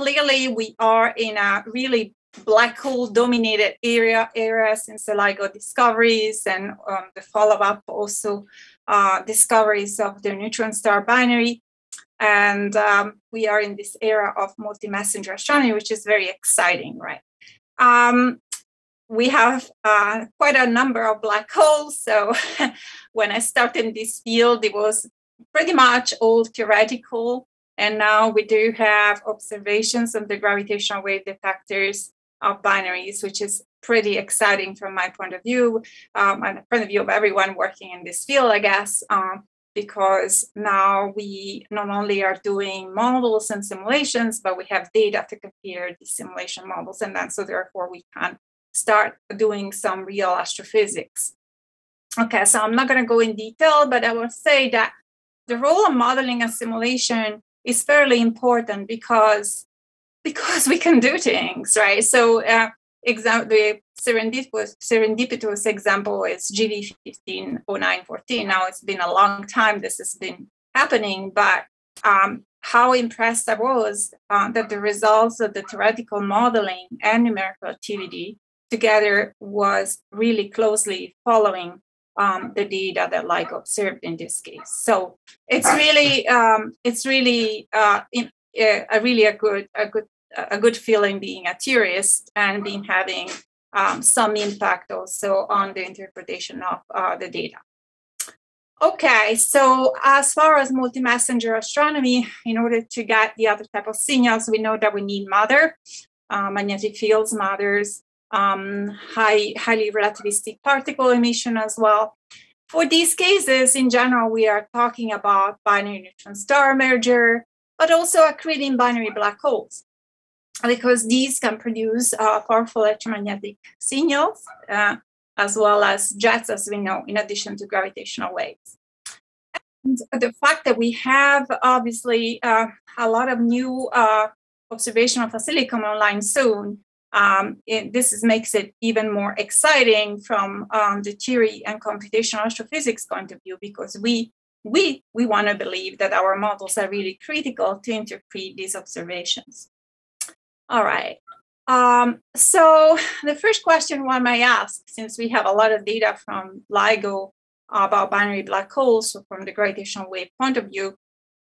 clearly we are in a really black hole dominated area area since the LIGO discoveries and um, the follow-up also uh, discoveries of the neutron star binary. And um, we are in this era of multi-messenger astronomy, which is very exciting, right? Um, we have uh, quite a number of black holes. So when I started in this field, it was pretty much all theoretical. And now we do have observations of the gravitational wave detectors of binaries, which is pretty exciting from my point of view um, and the point of view of everyone working in this field, I guess, um, because now we not only are doing models and simulations, but we have data to compare the simulation models. And then, so therefore, we can start doing some real astrophysics. Okay, so I'm not going to go in detail, but I will say that the role of modeling and simulation is fairly important because because we can do things, right? So, uh, example, the serendipitous, serendipitous example is GW 150914. Now, it's been a long time this has been happening, but um, how impressed I was uh, that the results of the theoretical modeling and numerical activity together was really closely following um, the data that like observed in this case. So it's really um, it's really uh, in, a really a good a good a good feeling being a theorist and being having um, some impact also on the interpretation of uh, the data. Okay, so as far as multi-messenger astronomy, in order to get the other type of signals, we know that we need matter, uh, magnetic fields, matters, um, high, highly relativistic particle emission as well. For these cases, in general, we are talking about binary neutron star merger, but also accreting binary black holes because these can produce uh, powerful electromagnetic signals uh, as well as jets, as we know, in addition to gravitational waves. And the fact that we have obviously uh, a lot of new uh, observational facility coming online soon, um, it, this is, makes it even more exciting from um, the theory and computational astrophysics point of view because we we we want to believe that our models are really critical to interpret these observations. All right. Um, so the first question one might ask, since we have a lot of data from LIGO about binary black holes, so from the gravitational wave point of view,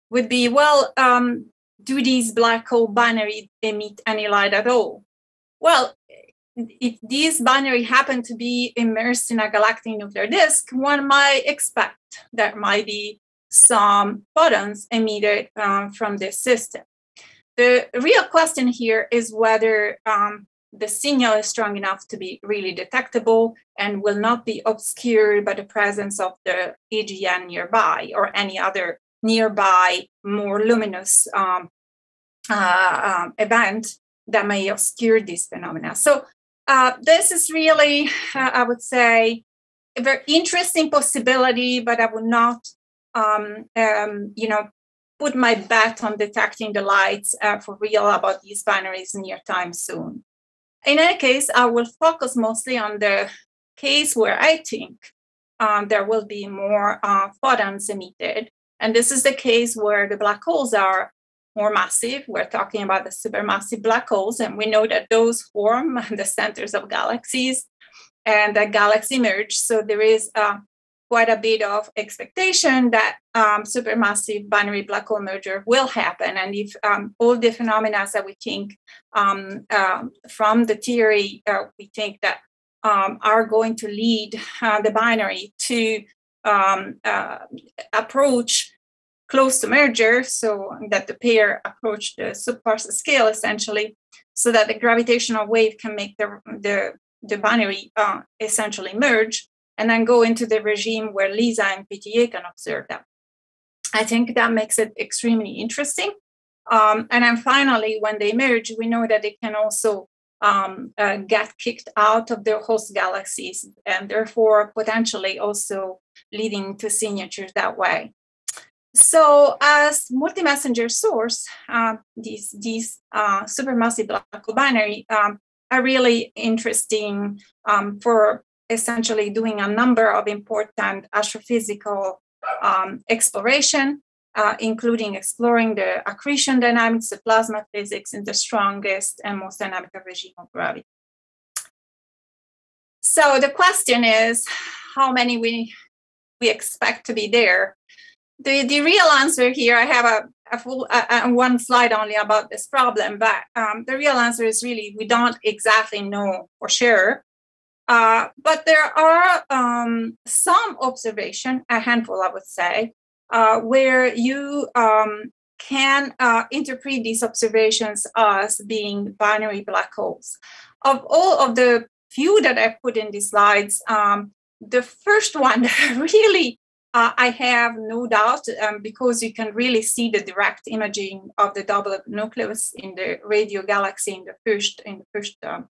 would be, well, um, do these black hole binary emit any light at all? Well, if these binary happen to be immersed in a galactic nuclear disk, one might expect there might be some photons emitted um, from this system. The real question here is whether um, the signal is strong enough to be really detectable and will not be obscured by the presence of the AGN nearby or any other nearby more luminous um, uh, um, event that may obscure these phenomena. So uh, this is really, uh, I would say, a very interesting possibility, but I would not, um, um, you know, put my bet on detecting the lights uh, for real about these binaries near time soon. In any case, I will focus mostly on the case where I think um, there will be more uh, photons emitted. And this is the case where the black holes are more massive. We're talking about the supermassive black holes, and we know that those form the centers of galaxies and the galaxy merge. So there is uh, quite a bit of expectation that um, supermassive binary black hole merger will happen. And if um, all the phenomena that we think um, uh, from the theory, uh, we think that um, are going to lead uh, the binary to um, uh, approach close to merger, so that the pair approach the subparsec scale essentially, so that the gravitational wave can make the, the, the binary uh, essentially merge and then go into the regime where LISA and PTA can observe them. I think that makes it extremely interesting. Um, and then finally, when they merge, we know that they can also um, uh, get kicked out of their host galaxies and therefore potentially also leading to signatures that way. So, as multi-messenger source, uh, these these uh, supermassive black hole binary um, are really interesting um, for essentially doing a number of important astrophysical um, exploration. uh, including exploring the accretion dynamics, the plasma physics in the strongest and most dynamic regime of gravity. So the question is how many we we expect to be there. The, the real answer here, I have a, a full uh, one slide only about this problem, but um, the real answer is really we don't exactly know for sure. Uh, but there are um, some observation, a handful, I would say, uh, where you um, can uh, interpret these observations as being binary black holes. Of all of the few that I put in these slides, um, the first one that really uh, I have no doubt um, because you can really see the direct imaging of the double nucleus in the radio galaxy in the first in the first um,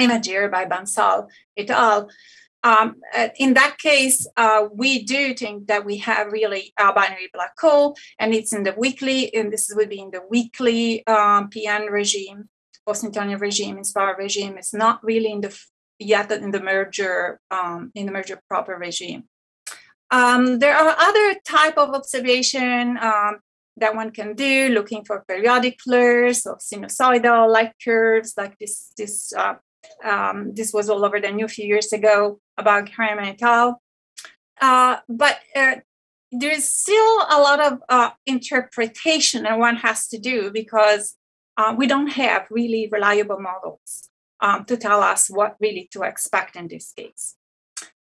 image here by Bansal et al. Um, uh, in that case, uh, we do think that we have really a binary black hole, and it's in the weakly, and this would be in the weakly um, PN regime, post-Newtonian regime, inspiral regime. It's not really in the yet in the merger um, in the merger proper regime. Um, there are other type of observation um, that one can do, looking for periodic flares or sinusoidal like curves, like this this uh, um, this was all over the news a few years ago about Harriman et al. Uh, but uh, there is still a lot of uh, interpretation that one has to do because uh, we don't have really reliable models um, to tell us what really to expect in this case.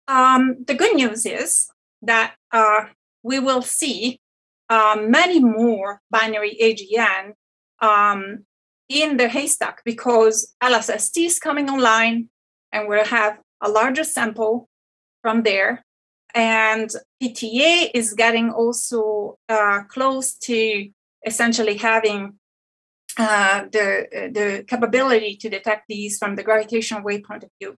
Um, the good news is that uh, we will see uh, many more binary AGN um, in the haystack because LSST is coming online and we'll have a larger sample from there. And PTA is getting also uh, close to essentially having uh, the, the capability to detect these from the gravitational wave point of view.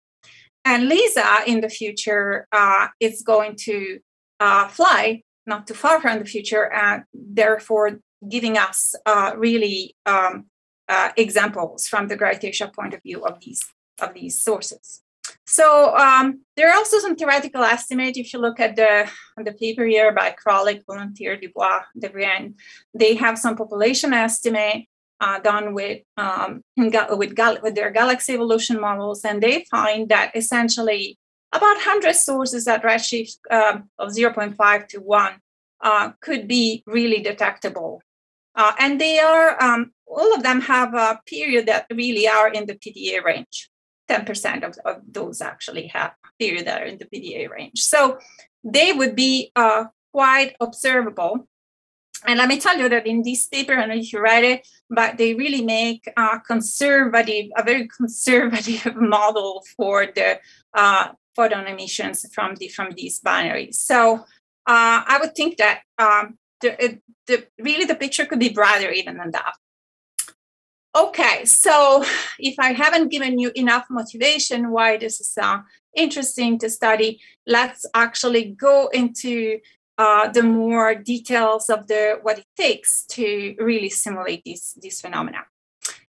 And LISA in the future uh, is going to uh, fly not too far from the future, and therefore giving us uh, really um, uh, examples from the gravitational point of view of these of these sources. So um, there are also some theoretical estimates. If you look at the the paper here by Krolik, Volonteri, Dubois, Devriendt, they have some population estimate uh, done with um, with, gal- with their galaxy evolution models, and they find that essentially about 100 sources at redshift um, of 0.5 to 1 uh, could be really detectable. Uh, and they are um, all of them have a period that really are in the PTA range. 10% of, of those actually have period that are in the PTA range. So they would be uh, quite observable. And let me tell you that in this paper, I know you read it, but they really make a conservative, a very conservative model for the uh, photon emissions from the from these binaries. So uh, I would think that um, the, the really the picture could be brighter even than that. Okay, so if I haven't given you enough motivation why this is uh, interesting to study, let's actually go into uh, the more details of the what it takes to really simulate these these phenomena.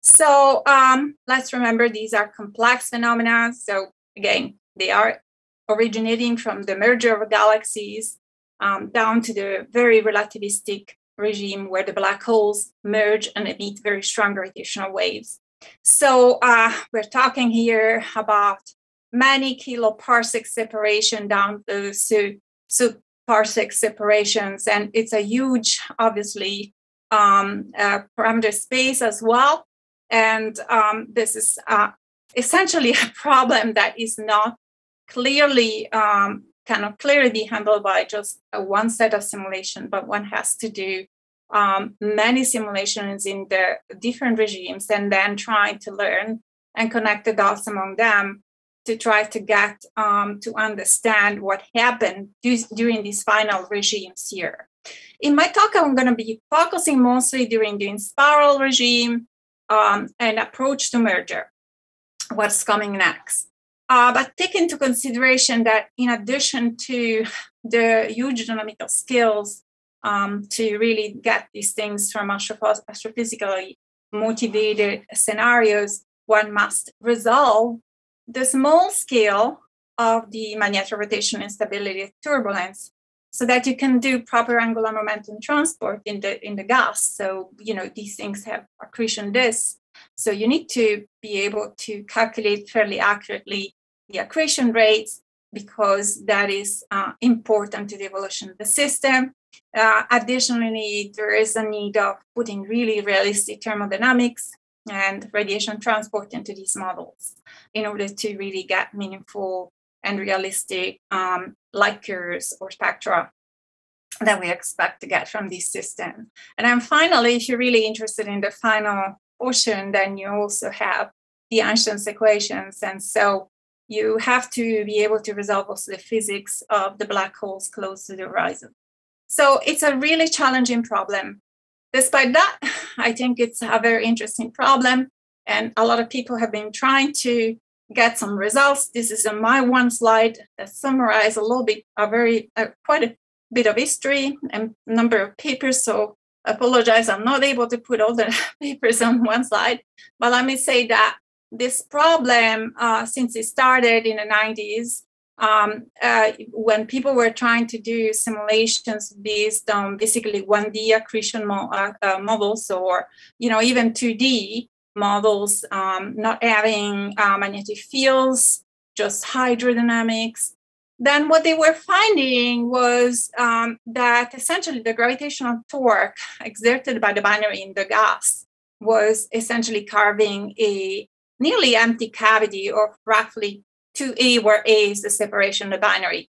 So um, let's remember these are complex phenomena. So again, they are originating from the merger of galaxies um, down to the very relativistic regime where the black holes merge and emit very strong gravitational waves. So uh, we're talking here about many kiloparsec separation down to subparsec separations, and it's a huge, obviously, um, uh, parameter space as well. And um, this is uh, essentially a problem that is not clearly um, cannot clearly be handled by just one set of simulation, but one has to do um, many simulations in the different regimes and then try to learn and connect the dots among them to try to get um, to understand what happened during these final regimes here. In my talk, I'm going to be focusing mostly during the inspiral regime um, and approach to merger, what's coming next. Uh, but take into consideration that in addition to the huge dynamical skills um, to really get these things from astrophysically motivated scenarios, one must resolve the small scale of the magnetic rotation instability turbulence so that you can do proper angular momentum transport in the in the gas. So you know these things have accretion disks. So you need to be able to calculate fairly accurately the accretion rates because that is uh, important to the evolution of the system. Uh, additionally, there is a need of putting really realistic thermodynamics and radiation transport into these models in order to really get meaningful and realistic um, light curves or spectra that we expect to get from this system. And then finally, if you're really interested in the final portion, then you also have the Einstein's equations. And so you have to be able to resolve also the physics of the black holes close to the horizon. So it's a really challenging problem. Despite that, I think it's a very interesting problem. And a lot of people have been trying to get some results. This is my one slide that summarizes a little bit, a very, uh, quite a bit of history and number of papers. So apologize, I'm not able to put all the papers on one slide. But let me say that this problem, uh, since it started in the 90s, um, uh, when people were trying to do simulations based on basically 1D accretion mo- uh, uh, models or, you know, even 2D, models um, not having uh, magnetic fields, just hydrodynamics. Then what they were finding was um, that essentially the gravitational torque exerted by the binary in the gas was essentially carving a nearly empty cavity of roughly 2a, where a is the separation of the binary.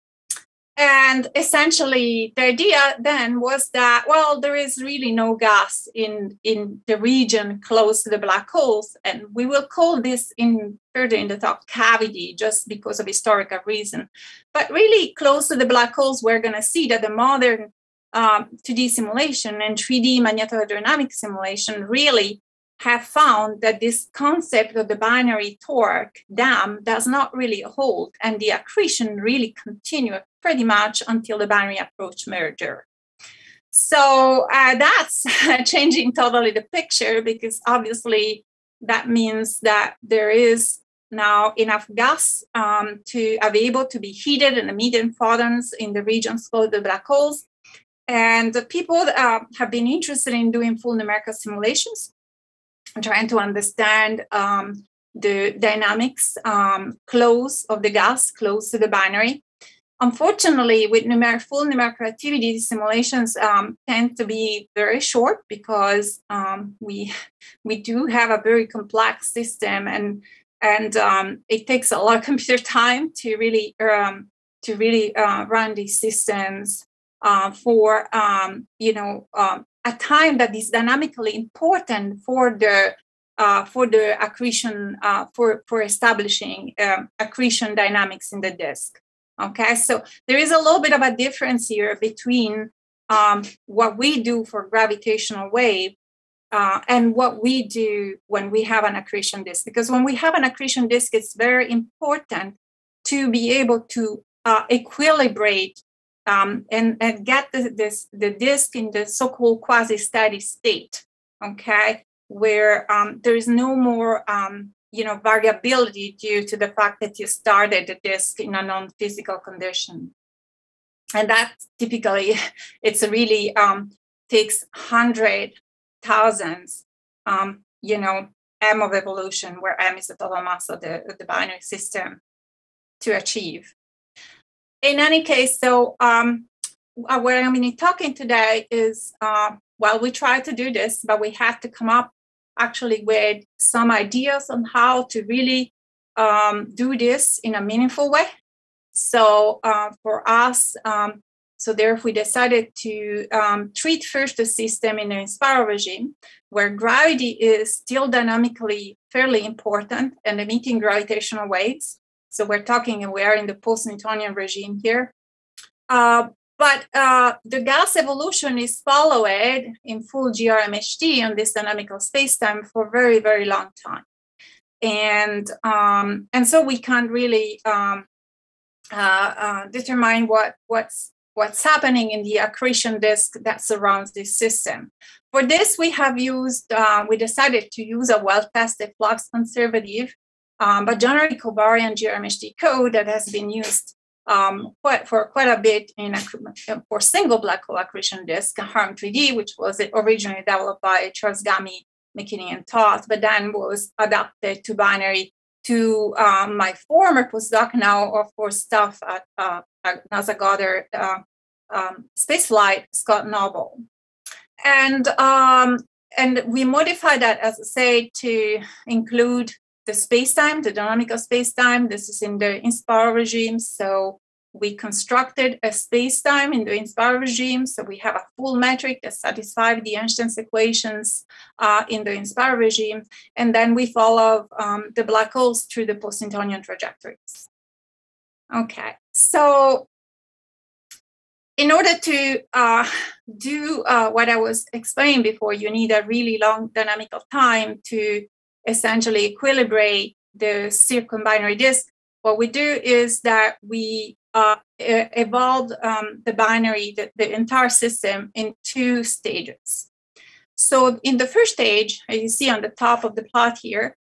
And essentially, the idea then was that, well, there is really no gas in, in the region close to the black holes. And we will call this in further in the talk cavity just because of historical reason. But really close to the black holes, we're going to see that the modern um, 2D simulation and 3D magnetohydrodynamic simulation really have found that this concept of the binary torque dam does not really hold, and the accretion really continued pretty much until the binary approach merger. So uh, that's changing totally the picture because obviously that means that there is now enough gas um, to be able to be heated and emitting photons in the regions called the black holes. And people uh, have been interested in doing full numerical simulations trying to understand um, the dynamics um, close of the gas, close to the binary. Unfortunately, with numeric, full numerical activity, simulations um, tend to be very short because um, we we do have a very complex system, and and um, it takes a lot of computer time to really um, to really uh, run these systems uh, for you know a time that is dynamically important for the uh, for the accretion uh, for for establishing um, accretion dynamics in the disk. Okay, so there is a little bit of a difference here between um, what we do for gravitational wave uh, and what we do when we have an accretion disk. Because when we have an accretion disk, it's very important to be able to uh, equilibrate um, and, and get the, this, the disk in the so-called quasi-steady state, okay, where um, there is no more, um, you know, variability due to the fact that you started the disk in a non-physical condition. And that typically, it's really um, takes hundred thousands, um, you know, m of evolution, where m is the total mass of the, of the binary system to achieve in any case, so um, uh, what I'm going to be talking today is uh, well, we tried to do this, but we had to come up actually with some ideas on how to really um, do this in a meaningful way. So uh, for us, um, so therefore we decided to um, treat first the system in an inspiral regime where gravity is still dynamically fairly important and emitting gravitational waves. So we're talking, and we are in the post-Newtonian regime here. Uh, but uh, the gas evolution is followed in full GRMHD on this dynamical spacetime for a very, very long time. And, um, and so we can't really um, uh, uh, determine what, what's, what's happening in the accretion disk that surrounds this system. For this, we have used, uh, we decided to use a well-tested flux conservative um, but generally covariant GRMHD code that has been used um, quite, for quite a bit in a, for single black hole accretion disk, HARM 3D, which was originally developed by Charles Gammie, McKinney, and Toth, but then was adapted to binary to um, my former postdoc now, of course, staff at, uh, NASA Goddard uh, um, Scott Noble. And, um, and we modified that, as I say, to include the spacetime, the dynamical space time. This is in the inspiral regime. So we constructed a space time in the inspiral regime. So we have a full metric that satisfies the Einstein's equations uh, in the inspiral regime. And then we follow um, the black holes through the post-Newtonian trajectories. Okay, so in order to uh, do uh, what I was explaining before, you need a really long dynamical time to essentially equilibrate the circumbinary disk. What we do is that we uh, evolved um, the binary, the, the entire system, in two stages. So, in the first stage, as you see on the top of the plot here,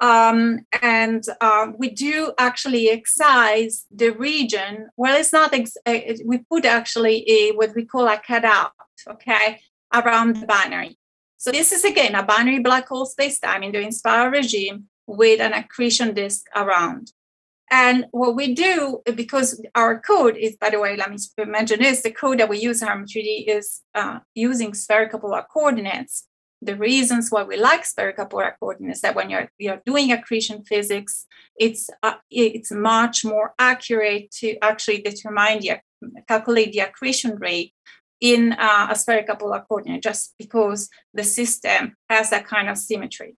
um, and uh, we do actually excise the region. Well, it's not, ex- uh, we put actually a what we call a cutout, okay, around the binary. So this is again a binary black hole spacetime in the inspiral regime with an accretion disk around. And what we do, because our code is, by the way, let me mention this, the code that we use in HARM 3D is uh, using spherical polar coordinates. The reasons why we like spherical polar coordinates that when you're, you're doing accretion physics, it's, uh, it's much more accurate to actually determine the, calculate the accretion rate in uh, a spherical coordinate just because the system has that kind of symmetry.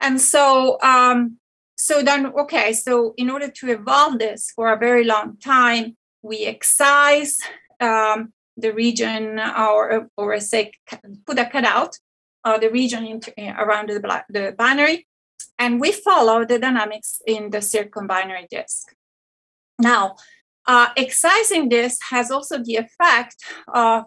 And so, um, so then, okay, so in order to evolve this for a very long time, we excise um, the region or, or say, put a cutout uh, the region in, around the, the binary, and we follow the dynamics in the circumbinary disk. Now, uh, excising this has also the effect of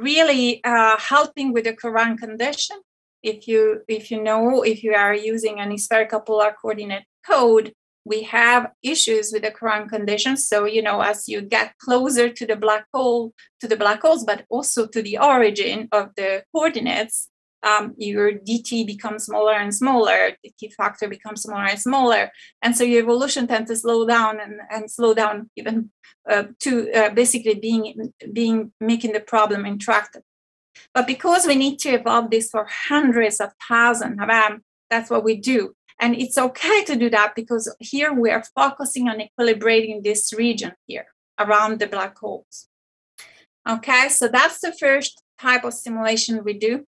really uh, helping with the Courant condition. If you if you know if you are using an spherical polar coordinate code, we have issues with the Courant conditions. So you know, as you get closer to the black hole, to the black holes, but also to the origin of the coordinates, um, your dt becomes smaller and smaller, the t factor becomes smaller and smaller. And so your evolution tends to slow down and, and slow down even uh, to uh, basically being, being making the problem intractable. But because we need to evolve this for hundreds of thousands of them, that's what we do. And it's okay to do that because here we are focusing on equilibrating this region here around the black holes. Okay, so that's the first type of simulation we do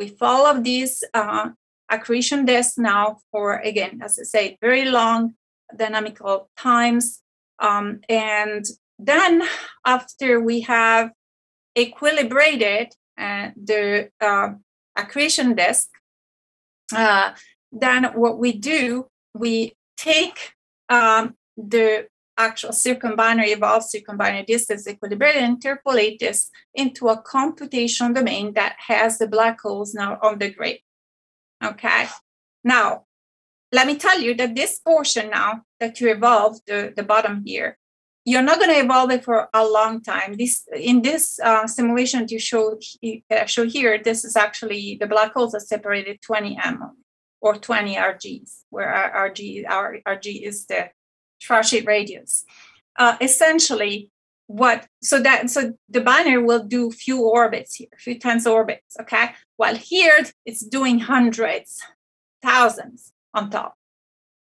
we follow these uh, accretion disks now for, again, as I say, very long dynamical times. Um, and then after we have equilibrated uh, the uh, accretion disk, uh, then what we do, we take um, the actual circumbinary evolved circumbinary distance equilibrium interpolate this into a computational domain that has the black holes now on the grid. Okay. Now, let me tell you that this portion now that you evolve, the, the bottom here, you're not going to evolve it for a long time. This in this uh, simulation you show uh, show here, this is actually the black holes are separated 20 m or 20 RGs, where RG RG is the sheet radius. Uh, essentially, what so that so the binary will do few orbits here, few tens orbits, okay? While here it's doing hundreds, thousands on top.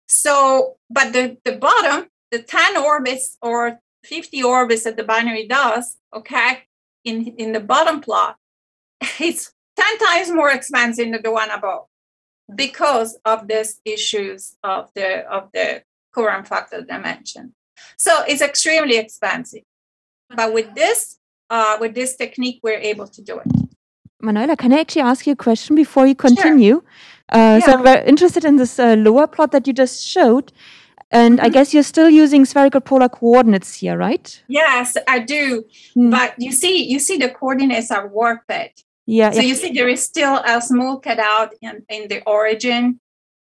So, but the, the bottom, the 10 orbits or 50 orbits that the binary does, okay, in, in the bottom plot, it's 10 times more expensive than the one above because of these issues of the of the Courant factor dimension. So it's extremely expensive. But with this, uh, with this technique, we're able to do it. Manuela, can I actually ask you a question before you continue? Sure. Uh, yeah. So I'm very interested in this uh, lower plot that you just showed. And mm -hmm. I mm-hmm. guess you're still using spherical polar coordinates here, right? Yes, I do. Mm. But you see, you see the coordinates are warped. Yeah. So yeah. you see there is still a small cutout in, in the origin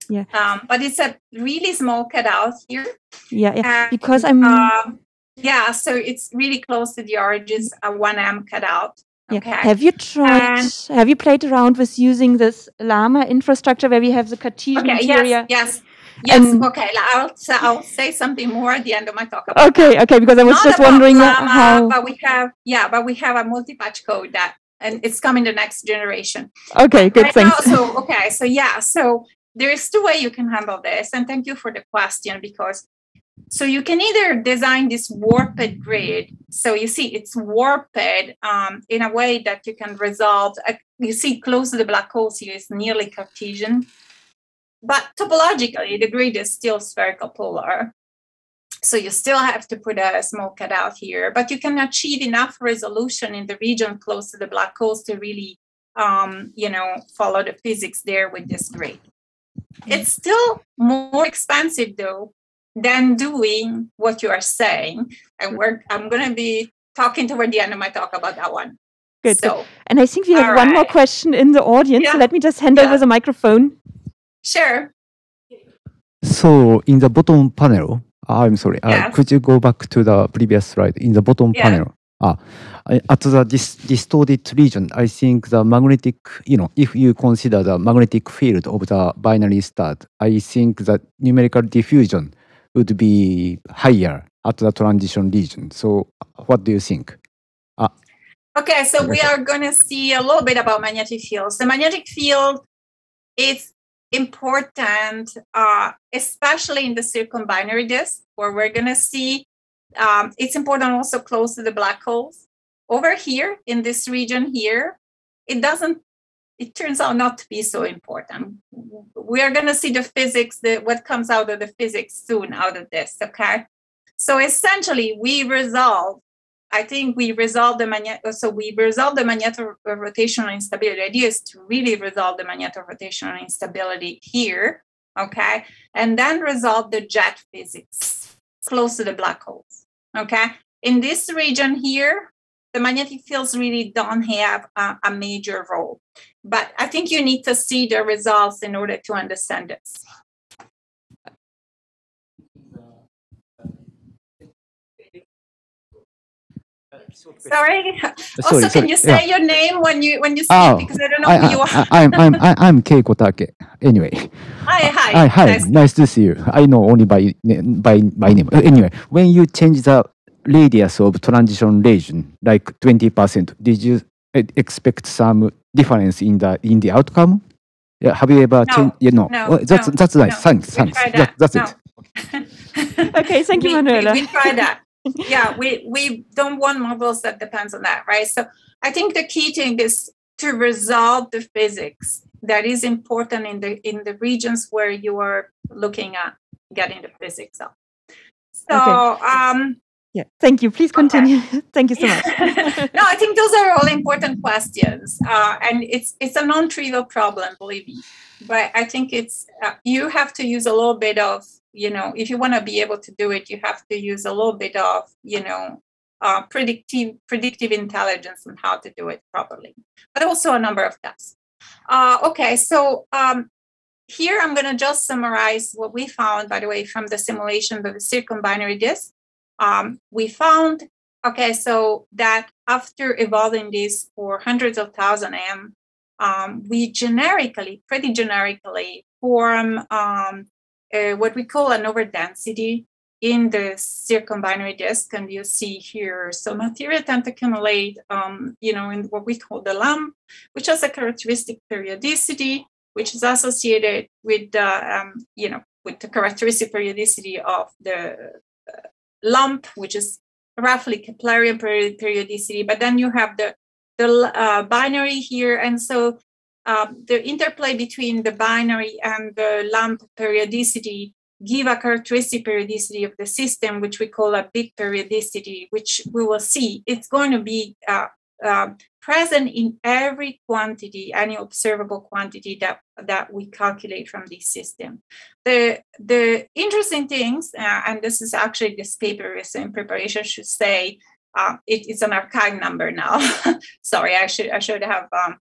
yeah. Um, but it's a really small cutout here. Yeah, yeah. And, because I'm. Um, Yeah, so it's really close to the origins, a 1M cutout. Okay. Have you tried? And have you played around with using this Llama infrastructure where we have the Cartesian okay, interior? Yes, yes. Yes, and okay. I'll, I'll say something more at the end of my talk. okay, okay. Because I was Not just wondering Llama, how. But we have, yeah, but we have a multi-patch code that, and it's coming the next generation. Okay, good. Right thanks. Now, so okay, so yeah, so there is two way you can handle this, and thank you for the question because so you can either design this warped grid. So you see it's warped um, in a way that you can resolve. Uh, you see close to the black holes here is nearly Cartesian. But topologically, the grid is still spherical polar. So you still have to put a small cutout here, but you can achieve enough resolution in the region close to the black holes to really, um, you know, follow the physics there with this grid. It's still more expensive though than doing what you are saying. And we're I'm gonna be talking toward the end of my talk about that one. Good. So, good. And I think we have one right. more question in the audience. Yeah. So let me just hand yeah. over the microphone. Sure. So in the bottom panel, uh, I'm sorry. Uh, could you go back to the previous slide? In the bottom yeah. panel, uh, at the dis distorted region, I think the magnetic, you know, if you consider the magnetic field of the binary star, I think the numerical diffusion would be higher at the transition region. So what do you think? Uh, okay, so we are going to see a little bit about magnetic fields. The magnetic field is important, uh, especially in the circumbinary disk, where we're going to see um, it's important also close to the black holes. Over here in this region here, it doesn't, it turns out not to be so important. We are going to see the physics, the, what comes out of the physics soon out of this, okay? So essentially, we resolve I think we resolve the magnet. So we resolve the magneto-rotational instability. The idea is to really resolve the magneto-rotational instability here, okay, and then resolve the jet physics close to the black holes, okay. In this region here, the magnetic fields really don't have a, a major role, but I think you need to see the results in order to understand this. Sorry. Also, sorry, can you say yeah. your name when you when you speak oh, because I don't know I, who you are. I, am I'm I, I'm Keiko Take. Anyway. Hi hi. Hi hi. Nice. nice to see you. I know only by by by name. Uh, anyway, when you change the radius of transition region like twenty percent, did you expect some difference in the in the outcome? Yeah, have you ever no, changed? Yeah, no. no oh, that's no, that's nice. No. Thanks, thanks. That, that's it. okay, thank you, we, Manuela. We, we tried that yeah, we we don't want models that depends on that, right? So I think the key thing is to resolve the physics that is important in the in the regions where you are looking at getting the physics up. So okay. um yeah, thank you. Please continue. Okay. thank you so much. no, I think those are all important questions, uh, and it's it's a non-trivial problem, believe me. But I think it's uh, you have to use a little bit of you know if you want to be able to do it you have to use a little bit of you know uh, predictive predictive intelligence on how to do it properly but also a number of tests uh, okay so um, here i'm going to just summarize what we found by the way from the simulation of the circumbinary disk. Um, we found okay so that after evolving this for hundreds of thousand m um, we generically pretty generically form um, uh, what we call an overdensity in the circumbinary disk. And you see here, so material tend to accumulate, um, you know, in what we call the lump, which has a characteristic periodicity, which is associated with the, um, you know, with the characteristic periodicity of the uh, lump, which is roughly Keplerian periodicity. But then you have the the uh, binary here, and so um, the interplay between the binary and the lump periodicity give a characteristic periodicity of the system, which we call a bit periodicity, which we will see. It's going to be uh, uh, present in every quantity, any observable quantity that, that we calculate from this system. The, the interesting things, uh, and this is actually this paper is in preparation, should say uh, it, it's an arXiv number now. Sorry, I should I should have um,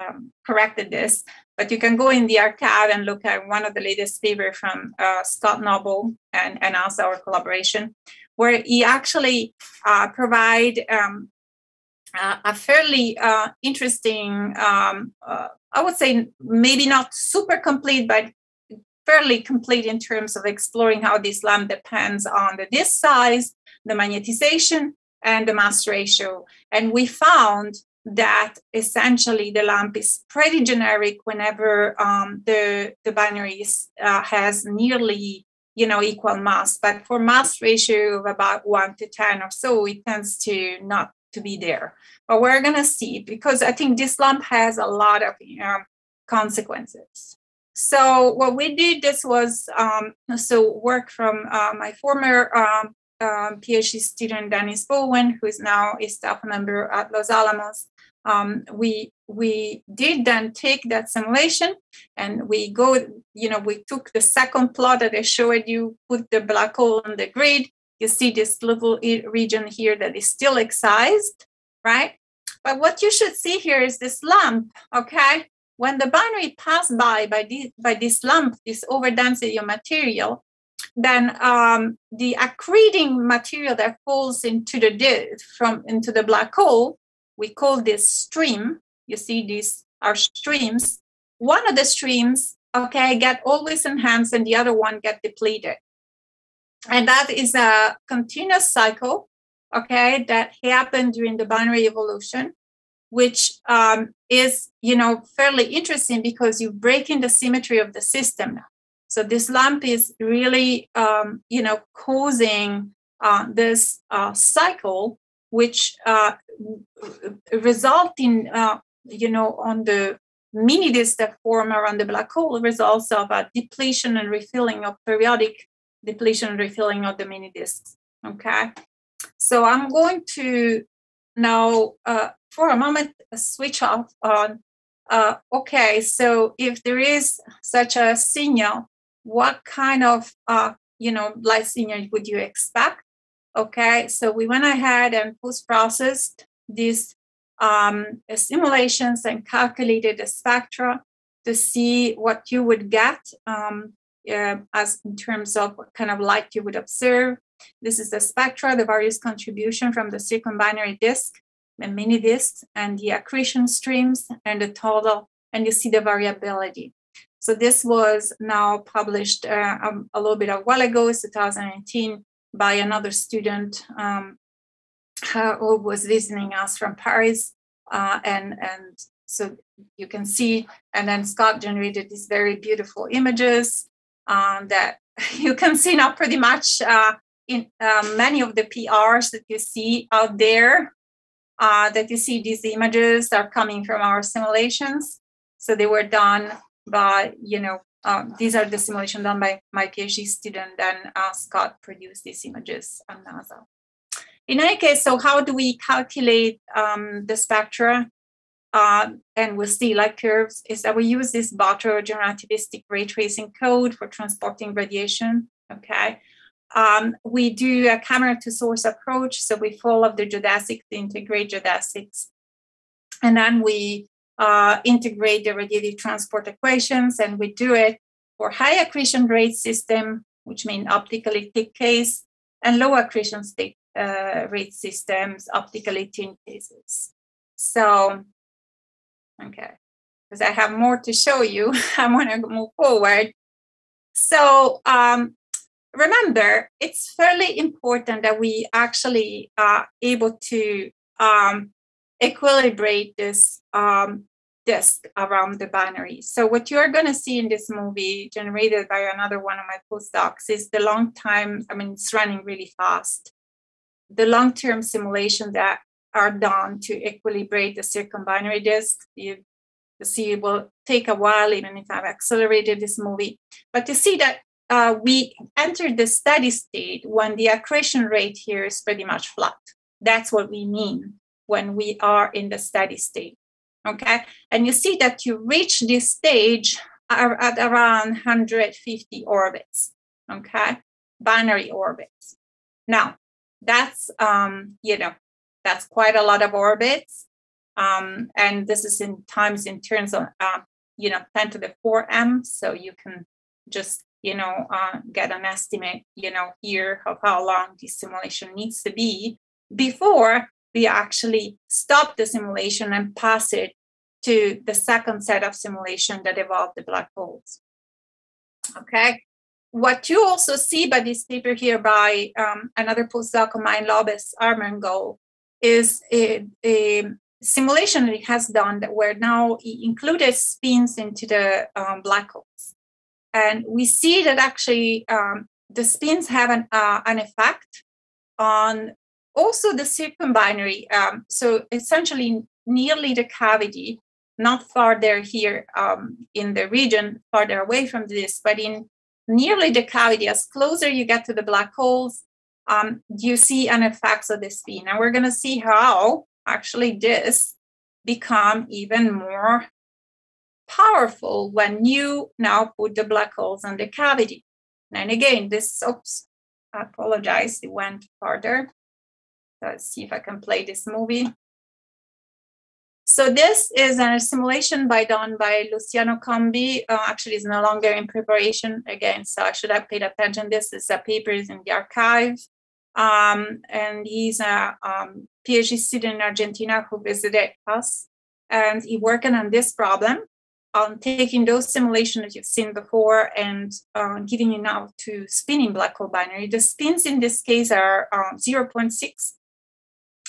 um, corrected this. But you can go in the arXiv and look at one of the latest papers from uh, Scott Noble and, and also our collaboration. where he actually uh, provide um, uh, a fairly uh, interesting, um, uh, I would say maybe not super complete, but fairly complete in terms of exploring how this lamp depends on the disk size, the magnetization, and the mass ratio. And we found that essentially the lamp is pretty generic whenever um, the, the binary uh, has nearly you know equal mass. But for mass ratio of about 1 to 10 or so it tends to not to be there. But we're going to see because i think this lamp has a lot of um, consequences. So what we did this was um, so work from uh, my former um, um, PhD student Dennis Bowen, who is now a staff member at Los Alamos. Um, we we did then take that simulation and we go, you know, we took the second plot that I showed you, put the black hole on the grid. You see this little region here that is still excised, right? But what you should see here is this lump, okay? When the binary pass by by this, by this lump, this overdensity of material, then um, the accreting material that falls into the from into the black hole, we call this stream. You see, these are streams. One of the streams, okay, get always enhanced, and the other one get depleted, and that is a continuous cycle, okay, that happened during the binary evolution, which um, is you know fairly interesting because you break in the symmetry of the system now so this lump is really, um, you know, causing uh, this uh, cycle, which uh, result in, uh, you know, on the mini disk that form around the black hole results of a depletion and refilling of periodic depletion and refilling of the mini disks. Okay, so I'm going to now, uh, for a moment, switch off on. Uh, okay, so if there is such a signal what kind of uh, you know light signal would you expect? Okay so we went ahead and post processed these um, simulations and calculated the spectra to see what you would get um, uh, as in terms of what kind of light you would observe. This is the spectra the various contribution from the circumbinary disk the mini disks and the accretion streams and the total and you see the variability so this was now published uh, um, a little bit a while ago, it's 2019, by another student um, who was visiting us from Paris. Uh, and, and so you can see, and then Scott generated these very beautiful images um, that you can see now pretty much uh, in uh, many of the PRs that you see out there. Uh, that you see these images are coming from our simulations. So they were done but you know um, these are the simulation done by my PhD student and uh, Scott produced these images at NASA. In any case, so how do we calculate um, the spectra uh, and with the light curves is that we use this Bothros generativistic ray tracing code for transporting radiation. Okay. Um, we do a camera to source approach. So we follow the geodesics integrate geodesics. And then we uh, integrate the radiative transport equations, and we do it for high accretion rate system, which mean optically thick case, and low accretion uh, rate systems, optically thin cases. So, okay, because I have more to show you, I want to move forward. So, um, remember, it's fairly important that we actually are able to um, equilibrate this um, disk around the binary. So what you're going to see in this movie generated by another one of my postdocs is the long time, I mean, it's running really fast. The long-term simulation that are done to equilibrate the circumbinary disk. You, see it will take a while, even if I've accelerated this movie. But you see that uh, we entered the steady state when the accretion rate here is pretty much flat. That's what we mean when we are in the steady state. Okay. And you see that you reach this stage at around 150 orbits. Okay. Binary orbits. Now, that's, um, you know, that's quite a lot of orbits. Um, and this is in times in terms of, uh, you know, 10 to the 4 m. So you can just you know, uh, get an estimate, you know, here of how long this simulation needs to be before we actually stop the simulation and pass it to the second set of simulation that evolved the black holes. Okay. What you also see by this paper here by um, another postdoc of mine, Lopez Armengol, is a, a simulation that it has done that where now it included spins into the um, black holes. And we see that actually um, the spins have an, uh, an effect on also the circumbinary. Um, so essentially, nearly the cavity, not farther here um, in the region, farther away from this, but in nearly the cavity, as closer you get to the black holes, um, you see an effect of the spin. And we're going to see how actually this become even more powerful when you now put the black holes in the cavity. And again, this, oops, I apologize, it went farther. Let's see if I can play this movie. So this is a simulation by done by Luciano Combi. Uh, actually, it's no longer in preparation again, so I should have paid attention. This is a paper is in the arXiv. Um, and he's a um, PhD student in Argentina who visited us. And he working on this problem on taking those simulations that you've seen before and uh, giving it now to spinning black hole binary. The spins in this case are um, 0.6.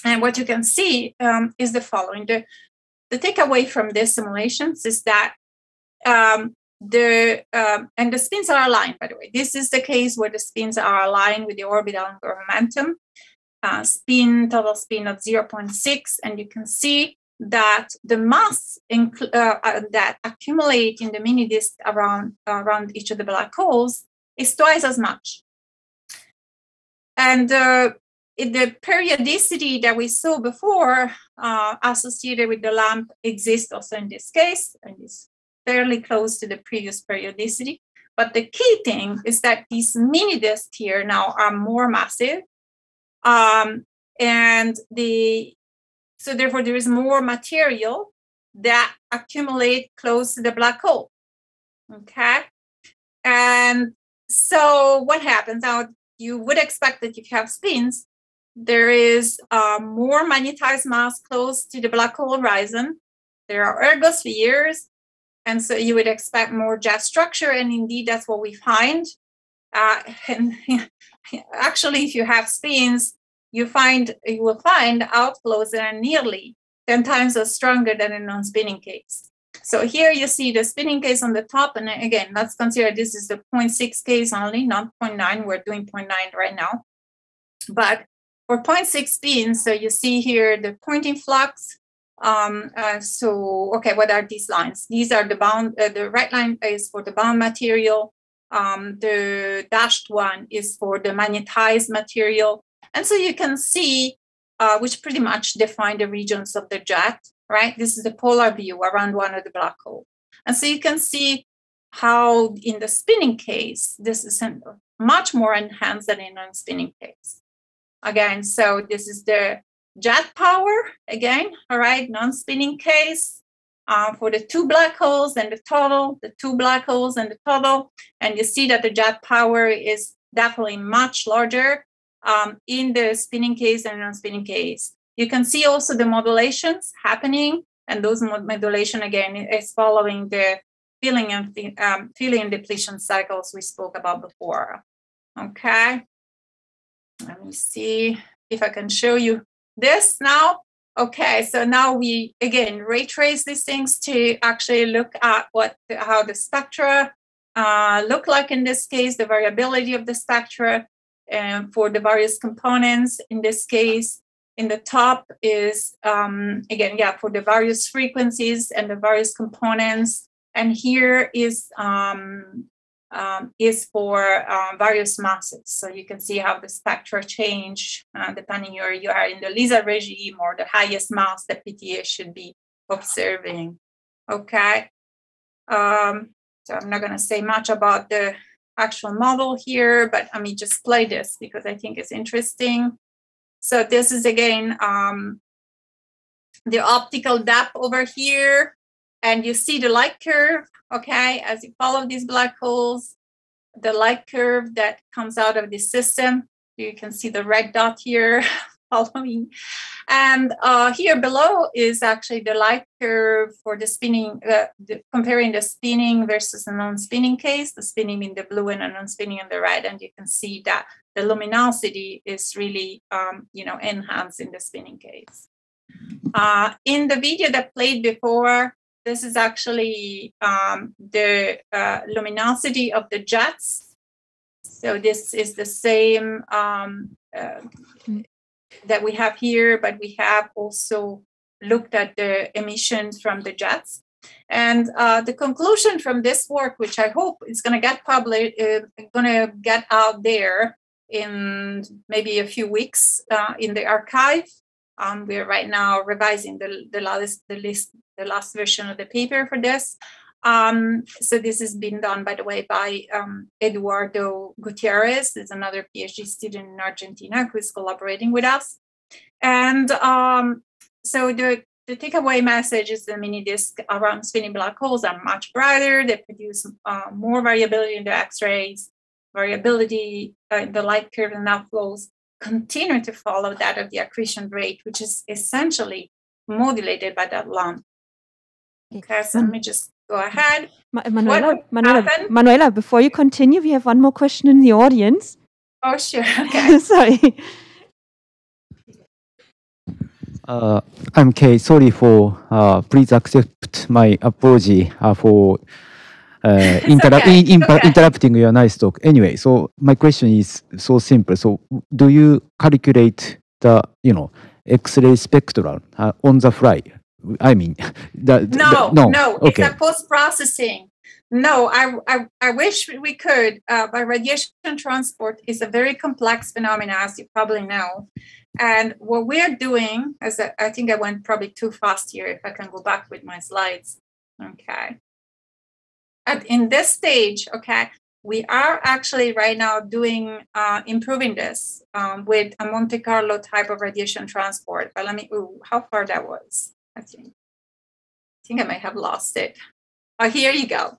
And what you can see um, is the following. The, the takeaway from these simulations is that um, the um, and the spins are aligned by the way. This is the case where the spins are aligned with the orbital angular momentum. Uh, spin total spin of 0.6 and you can see that the mass inc- uh, uh, that accumulate in the mini disk around around each of the black holes is twice as much. And uh, the periodicity that we saw before uh, associated with the lamp exists also in this case and is fairly close to the previous periodicity. But the key thing is that these mini disks here now are more massive. Um, and the so therefore there is more material that accumulate close to the black hole. Okay. And so what happens now? You would expect that if you have spins, there is uh, more magnetized mass close to the black hole horizon. There are ergospheres, and so you would expect more jet structure, and indeed that's what we find. Uh, and actually, if you have spins, you find you will find outflows that are nearly 10 times as stronger than a non-spinning case. So here you see the spinning case on the top, and again, let's consider this is the 0.6 case only, not 0.9. We're doing 0.9 right now. But for 0.6 spins, so you see here the Poynting flux, um, uh, so, okay, what are these lines? These are the bound, uh, the right line is for the bound material. Um, the dashed one is for the magnetized material. And so you can see, uh, which pretty much define the regions of the jet, right? This is the polar view around one of the black hole. And so you can see how in the spinning case, this is much more enhanced than in a spinning case. Again, so this is the jet power again, all right, non-spinning case uh, for the two black holes and the total, the two black holes and the total. And you see that the jet power is definitely much larger um, in the spinning case and non-spinning case. You can see also the modulations happening, and those modulation again is following the filling and um, filling depletion cycles we spoke about before. Okay, let me see if I can show you this now. Okay so now we again ray trace these things to actually look at what how the spectra uh, look like in this case the variability of the spectra and for the various components. In this case in the top is um, again yeah for the various frequencies and the various components. And here is um, um, is for um, various masses. So you can see how the spectra change uh, depending where you are in the LISA regime or the highest mass that PTA should be observing. Okay. Um, so I'm not going to say much about the actual model here, but let me just play this because I think it's interesting. So this is again um, the optical depth over here and you see the light curve, okay, as you follow these black holes. the light curve that comes out of the system. You can see the red dot here following. And uh, here below is actually the light curve for the spinning, uh, the, comparing the spinning versus the non-spinning case, the spinning in the blue and the non-spinning in the red. And you can see that the luminosity is really, um, you know, enhanced in the spinning case. Uh, in the video that played before, this is actually um, the uh, luminosity of the jets. So this is the same um, uh, that we have here, but we have also looked at the emissions from the jets. And uh, the conclusion from this work, which I hope is going to get published, uh, going to get out there in maybe a few weeks uh, in the arXiv. Um, we're right now revising the, the last the list the last version of the paper for this. Um, so this has been done, by the way, by um, Eduardo Gutierrez, is another PhD student in Argentina who is collaborating with us. And um, so the, the takeaway message is the mini disk around spinning black holes are much brighter. They produce uh, more variability in the X-rays, variability uh, in the light curve and outflows continue to follow that of the accretion rate, which is essentially modulated by that lump. Okay, so let me just go ahead. Ma- Manuela, Manuela, Manuela, before you continue, we have one more question in the audience. Oh, sure. Okay. Sorry. Uh, I'm Kay. Sorry for. Uh, please accept my apology uh, for uh, interrupt, okay. in, in, okay. interrupting your nice talk. Anyway, so my question is so simple. So, do you calculate the you know X-ray spectrum uh, on the fly? I mean, the, no, the, no, no. Okay. It's a post processing. No, I, I, I wish we could, uh, but radiation transport is a very complex phenomenon, as you probably know. And what we're doing, as I, I think I went probably too fast here, if I can go back with my slides. Okay. At, in this stage, okay, we are actually right now doing uh, improving this um, with a Monte Carlo type of radiation transport. But let me, ooh, how far that was? I think, I think I might have lost it. Oh, here you go.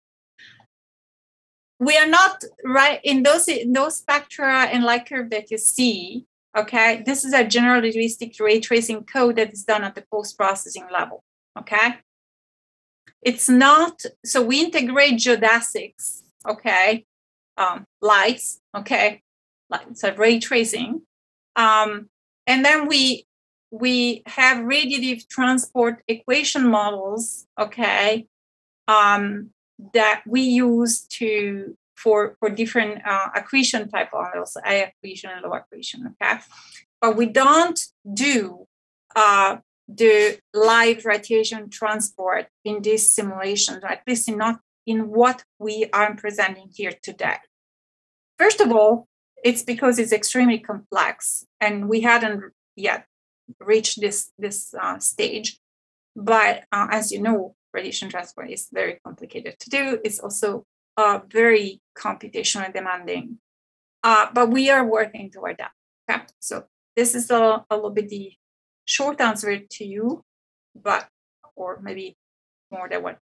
We are not right in those in those spectra and light curve that you see. Okay, this is a generalistic ray tracing code that is done at the post processing level. Okay, it's not so we integrate geodesics. Okay, um, lights. Okay, lights so ray tracing, um, and then we we have radiative transport equation models, okay, um, that we use to for for different uh, accretion type models, high accretion and low accretion, okay. But we don't do uh, the live radiation transport in these simulations, at least not in what we are presenting here today. First of all, it's because it's extremely complex and we hadn't yet reached this this uh, stage. But uh, as you know, radiation transport is very complicated to do. It's also uh, very computationally demanding. Uh, but we are working toward that. Okay, so this is a, a little bit the short answer to you, but or maybe more than one.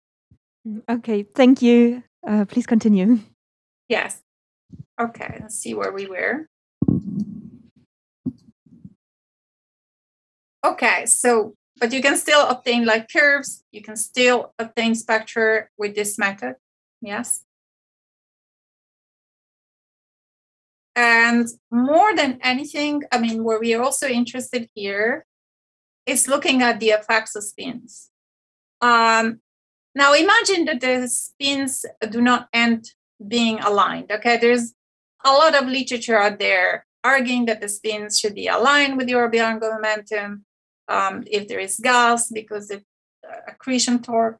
Mm, okay, thank you. Uh, please continue. Yes. Okay, let's see where we were. Okay, so, but you can still obtain light curves. You can still obtain spectra with this method. Yes. And more than anything, I mean, where we are also interested here is looking at the effects of spins. Um, now, imagine that the spins do not end being aligned. Okay, there's a lot of literature out there arguing that the spins should be aligned with the orbital angular momentum um, if there is gas, because the uh, accretion torque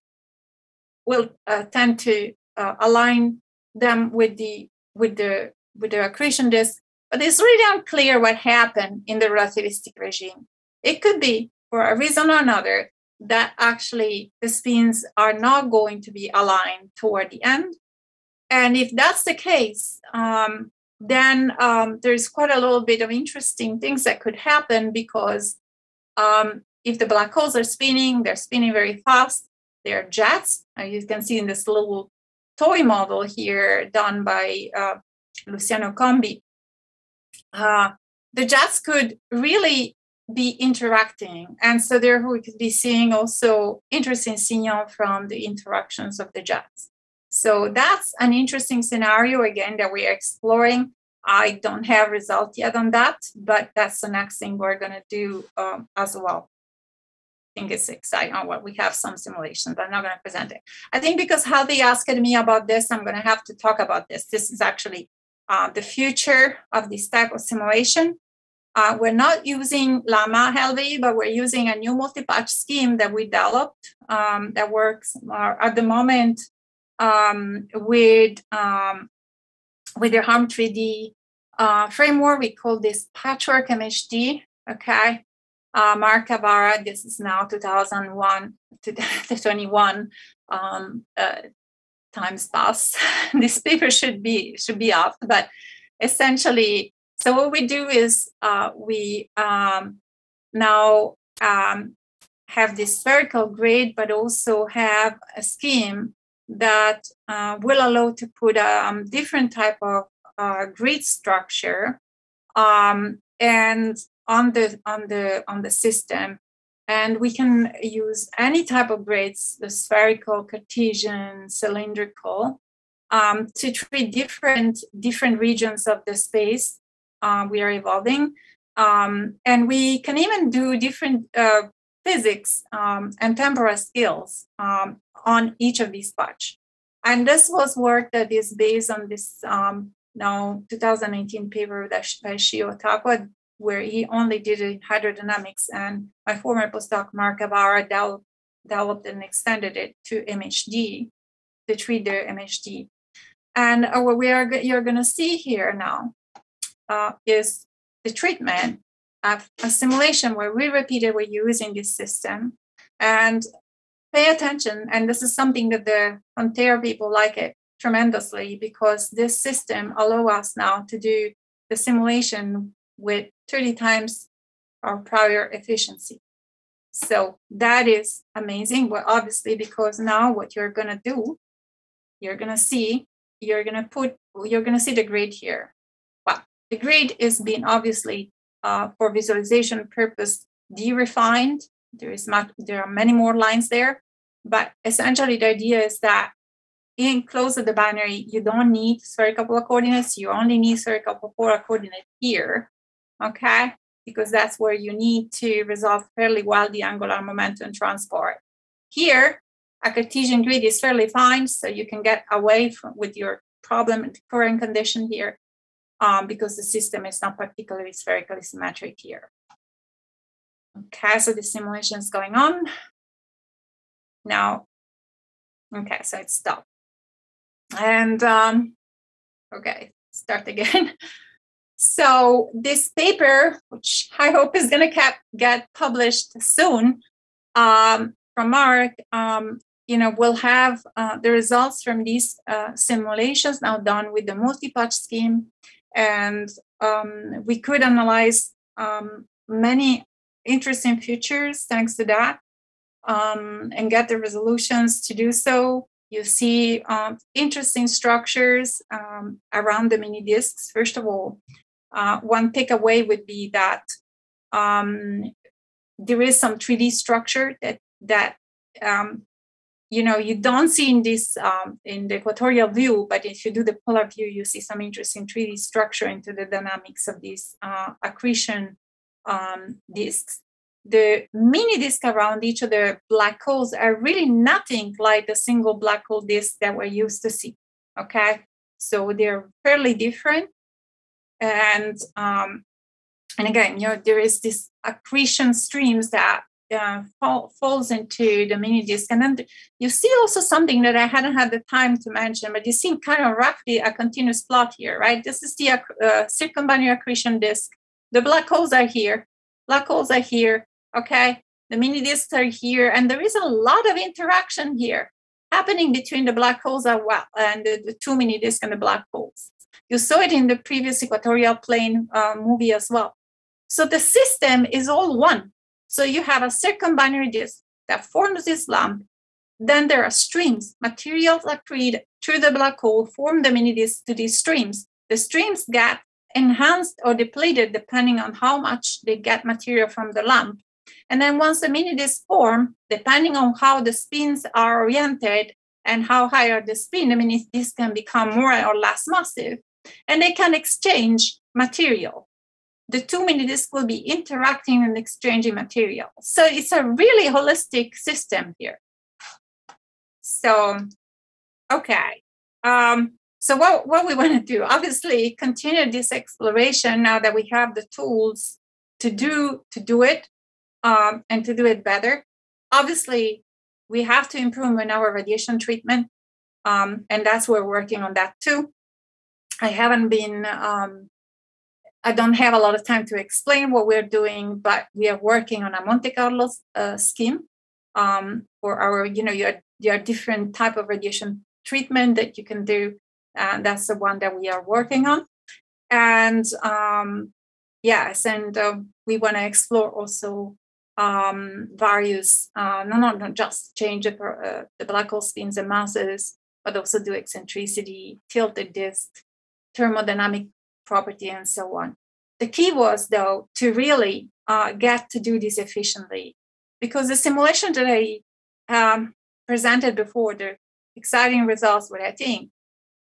will uh, tend to uh, align them with the with the with the accretion disk. But it's really unclear what happened in the relativistic regime. It could be for a reason or another that actually the spins are not going to be aligned toward the end. And if that's the case, um, then um, there's quite a little bit of interesting things that could happen because um, if the black holes are spinning, they're spinning very fast. They're jets. Uh, you can see in this little toy model here done by uh, Luciano Combi, uh, the jets could really be interacting. And so therefore we could be seeing also interesting signal from the interactions of the jets. So that's an interesting scenario again that we are exploring. I don't have result yet on that, but that's the next thing we're going to do um, as well. I think it's exciting. Oh, well, we have some simulations, but I'm not going to present it. I think because how they asked me about this, I'm going to have to talk about this. This is actually uh, the future of this type of simulation. Uh, we're not using Llama Helvy, but we're using a new multi-patch scheme that we developed um, that works uh, at the moment um, with um, with the Harm 3D uh, framework. We call this Patchwork MHD. Okay, uh, Mark Avara. This is now 2001 to 2021. Um, uh, times pass. this paper should be should be up, but essentially so what we do is uh, we um, now um, have this spherical grid, but also have a scheme that uh, will allow to put a um, different type of uh, grid structure um, and on the on the on the system. And we can use any type of grids the spherical cartesian cylindrical um, to treat different different regions of the space uh, we are evolving. Um, and we can even do different uh, physics um, and temporal skills um, on each of these patch. And this was work that is based on this um, now 2019 paper that by Shiokawa, where he only did it in hydrodynamics. And my former postdoc, Mark Avara, developed and extended it to MHD to treat their MHD. And uh, what we are you're going to see here now uh, is the treatment of a simulation where we repeated we're using this system and pay attention. And this is something that the Frontier people like it tremendously because this system allow us now to do the simulation with 30 times our prior efficiency. So that is amazing. Well, obviously, because now what you're gonna do, you're gonna see, you're gonna put, you're gonna see the grid here. The grid is being obviously uh, for visualization purpose de-refined. There is much, there are many more lines there, but essentially the idea is that in close of the binary, you don't need spherical coordinates. You only need spherical polar coordinate here, okay? Because that's where you need to resolve fairly well the angular momentum transport. Here, a Cartesian grid is fairly fine, so you can get away from with your problem current condition here um, because the system is not particularly spherically symmetric here. Okay, so the simulation is going on. Now, okay, so it's stopped. And um, okay, start again. so this paper, which I hope is going to get published soon um, from Mark, um, you know, we'll have uh, the results from these uh, simulations now done with the multi-patch scheme and um, we could analyze um, many interesting features thanks to that um, and get the resolutions to do so. You see um, interesting structures um, around the mini disks. First of all, uh, one takeaway would be that um, there is some 3D structure that that you know you don't see in this um, in the equatorial view but if you do the polar view you see some interesting 3d structure into the dynamics of these uh, accretion um, disks. The mini disk around each of the black holes are really nothing like the single black hole disk that we're used to see okay? So they're fairly different. And um, and again you know there is this accretion streams that uh, fall, falls into the mini disk. And then you see also something that I hadn't had the time to mention, but you see kind of roughly a continuous plot here, right? This is the uh, circumbinary accretion disk. The black holes are here. Black holes are here. Okay. The mini disks are here. And there is a lot of interaction here happening between the black holes as well and the, the two mini disks and the black holes. You saw it in the previous equatorial plane uh, movie as well. So the system is all one so you have a circumbinary disk that forms this lump. Then there are streams. Materials accrete through the black hole, form the mini disk to these streams. the streams get enhanced or depleted depending on how much they get material from the lump. And then once the mini disc form, depending on how the spins are oriented and how high are the spin, the mini disc can become more or less massive. And they can exchange material. The two mini discs will be interacting and exchanging material. So it's a really holistic system here. So, okay. Um, so what, what we want to do, obviously continue this exploration now that we have the tools to do to do it um, and to do it better. Obviously, we have to improve in our radiation treatment. Um, and that's where we're working on that too. I haven't been um, I don't have a lot of time to explain what we're doing, but we are working on a Monte Carlo uh, scheme um, for our, you know, your, your different type of radiation treatment that you can do and that's the one that we are working on. And um, yes, and uh, we want to explore also um, various, uh, no, no, not just change the, uh, the black hole spins and masses, but also do eccentricity, tilted disk, thermodynamic property, and so on. The key was, though, to really uh, get to do this efficiently, because the simulation that I um, presented before, the exciting results, what I think,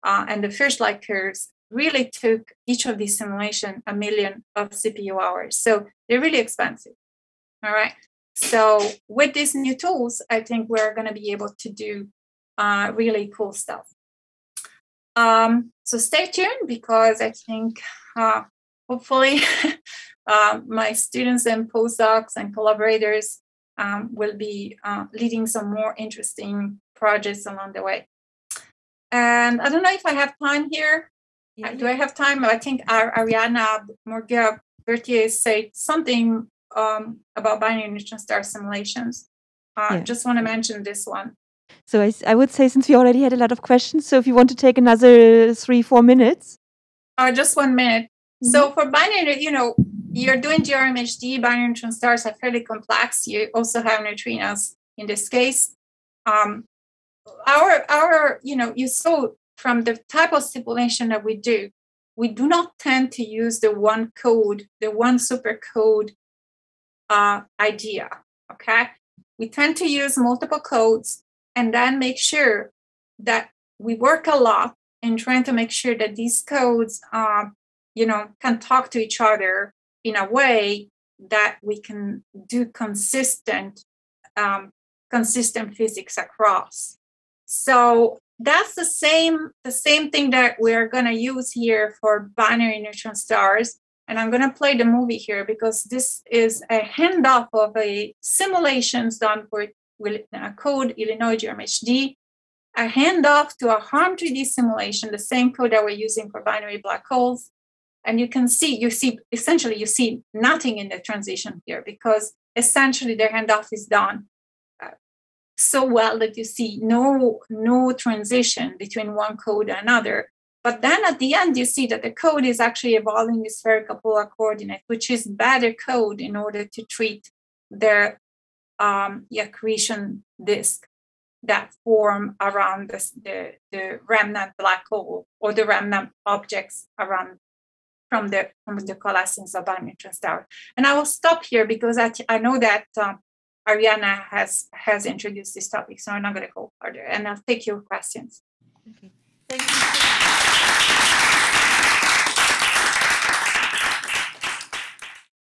uh, and the first light curves really took each of these simulation a million of CPU hours. So they're really expensive. All right. So with these new tools, I think we're going to be able to do uh, really cool stuff. Um, so stay tuned because I think uh, hopefully uh, my students and postdocs and collaborators um, will be uh, leading some more interesting projects along the way. And I don't know if I have time here. Yeah. Do I have time? I think Ariana Morgia Bertier said something um, about binary neutron star simulations. Uh, yeah. Just want to mention this one. So I, I, would say since we already had a lot of questions, so if you want to take another three, four minutes. Uh, just one minute. Mm-hmm. So for binary, you know, you're doing GRMHD, binary neutron stars are fairly complex. You also have neutrinos in this case. Um, our our you know you saw from the type of simulation that we do we do not tend to use the one code the one super code uh, idea okay we tend to use multiple codes and then make sure that we work a lot in trying to make sure that these codes um, you know can talk to each other in a way that we can do consistent um, consistent physics across so that's the same the same thing that we're going to use here for binary neutron stars. And I'm going to play the movie here because this is a handoff of a simulations done for uh, code Illinois GRMHD, a handoff to a HARM 3D simulation, the same code that we're using for binary black holes. And you can see, you see, essentially, you see nothing in the transition here because essentially the handoff is done so well that you see no no transition between one code and another but then at the end you see that the code is actually evolving the spherical polar coordinate which is better code in order to treat the um, accretion disk that form around the, the, the remnant black hole or the remnant objects around from the from the coalescence of binary star. And I will stop here because I, I know that um, Ariadna has has introduced this topic, so I'm not going to go further, and I'll take your questions. Okay. Thank you.